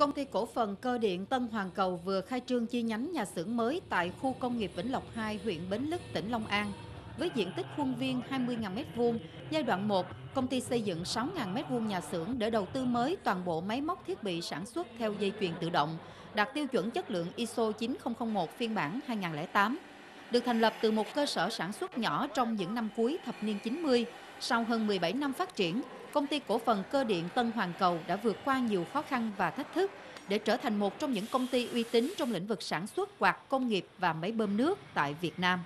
Công ty cổ phần cơ điện Tân Hoàng Cầu vừa khai trương chi nhánh nhà xưởng mới tại khu công nghiệp Vĩnh Lộc 2, huyện Bến Lức, tỉnh Long An. Với diện tích khuôn viên 20.000 m2, giai đoạn 1, công ty xây dựng 6.000 m2 nhà xưởng để đầu tư mới toàn bộ máy móc thiết bị sản xuất theo dây chuyền tự động, đạt tiêu chuẩn chất lượng ISO 9001 phiên bản 2008. Được thành lập từ một cơ sở sản xuất nhỏ trong những năm cuối thập niên 90, sau hơn 17 năm phát triển, công ty cổ phần cơ điện Tân Hoàng Cầu đã vượt qua nhiều khó khăn và thách thức để trở thành một trong những công ty uy tín trong lĩnh vực sản xuất quạt công nghiệp và máy bơm nước tại Việt Nam.